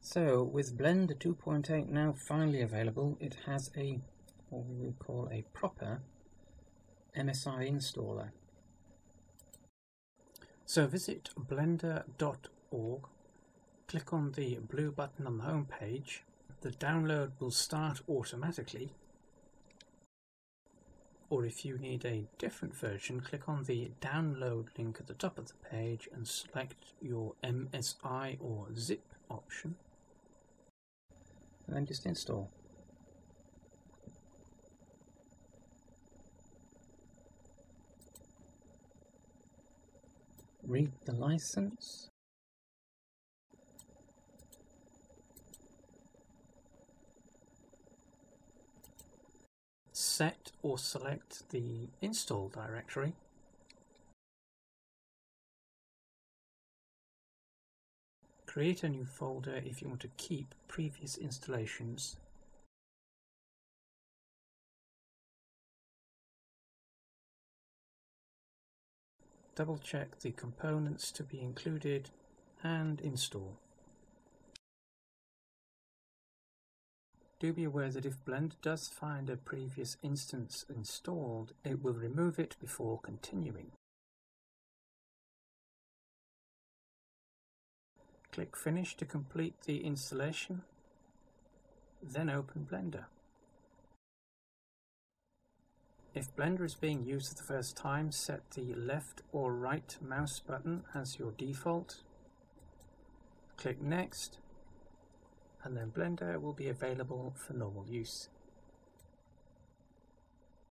So with Blender 2.8 now finally available, it has a what we would call a proper MSI installer. So visit blender.org, click on the blue button on the home page. The download will start automatically. Or if you need a different version, click on the download link at the top of the page and select your MSI or zip option and then just install. Read the license. Set or select the install directory Create a new folder if you want to keep previous installations. Double check the components to be included and install. Do be aware that if Blender does find a previous instance installed, it will remove it before continuing. Click Finish to complete the installation, then open Blender. If Blender is being used for the first time, set the left or right mouse button as your default. Click Next, and then Blender will be available for normal use.